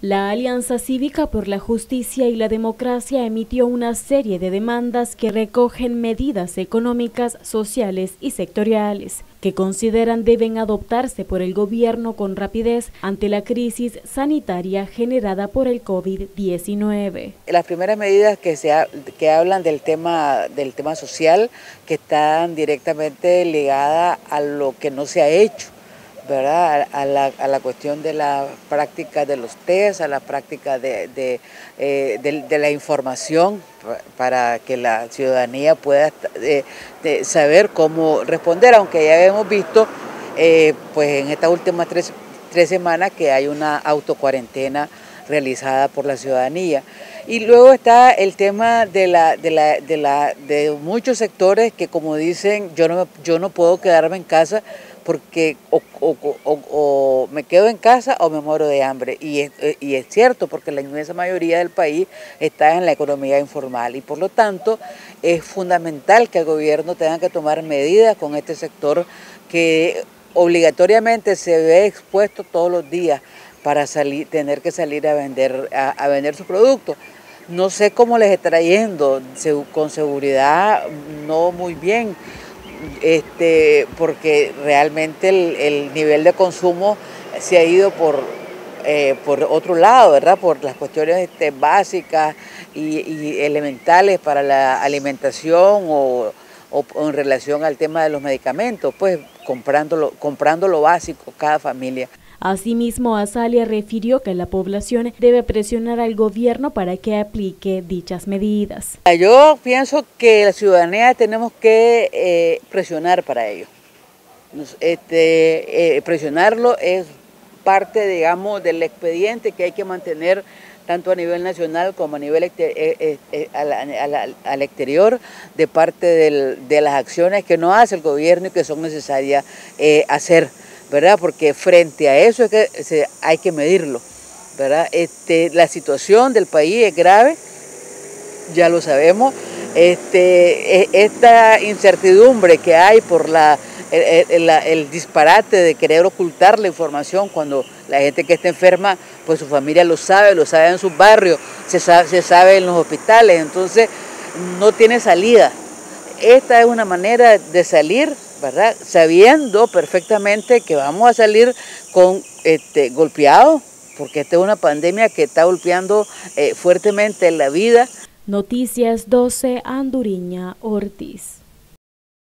La Alianza Cívica por la Justicia y la Democracia emitió una serie de demandas que recogen medidas económicas, sociales y sectoriales que consideran deben adoptarse por el gobierno con rapidez ante la crisis sanitaria generada por el COVID-19. Las primeras medidas que, se que hablan del tema, del tema social, que están directamente ligadas a lo que no se ha hecho ¿verdad? A, la, a, la, cuestión de la práctica de los test, a la práctica de, de, eh, de, la información para que la ciudadanía pueda eh, saber cómo responder, aunque ya hemos visto eh, pues en estas últimas tres, tres semanas que hay una autocuarentena realizada por la ciudadanía. Y luego está el tema de, la, de, la, de, la, de muchos sectores que como dicen, yo no, yo no puedo quedarme en casa porque o, me quedo en casa o me muero de hambre. Y es, eh, y es cierto, porque la inmensa mayoría del país está en la economía informal y por lo tanto es fundamental que el gobierno tenga que tomar medidas con este sector que obligatoriamente se ve expuesto todos los días para salir, tener que salir a vender, a, vender su producto. No sé cómo les está yendo, con seguridad no muy bien este, porque realmente el, nivel de consumo se ha ido por, eh, por otro lado, ¿verdad? Por las cuestiones este, básicas y, elementales para la alimentación o, en relación al tema de los medicamentos, pues comprando lo básico cada familia. Asimismo, Azalia refirió que la población debe presionar al gobierno para que aplique dichas medidas. Yo pienso que la ciudadanía tenemos que eh, presionar para ello. Este, eh, presionarlo es parte, digamos, del expediente que hay que mantener tanto a nivel nacional como a nivel eh, al, exterior, de parte de las acciones que no hace el gobierno y que son necesarias hacer. ¿Verdad? Porque frente a eso es que hay que medirlo, ¿verdad? Este, la situación del país es grave, ya lo sabemos. Este, e, esta incertidumbre que hay por la, el, disparate de querer ocultar la información cuando la gente que está enferma, pues su familia lo sabe, lo sabe en sus barrios, se sabe, se sabe en los hospitales, entonces no tiene salida. Esta es una manera de salir Sabiendo perfectamente que vamos a salir con este, golpeados, porque esta es una pandemia que está golpeando eh, fuertemente la vida. Noticias 12, Anduriña Ortiz.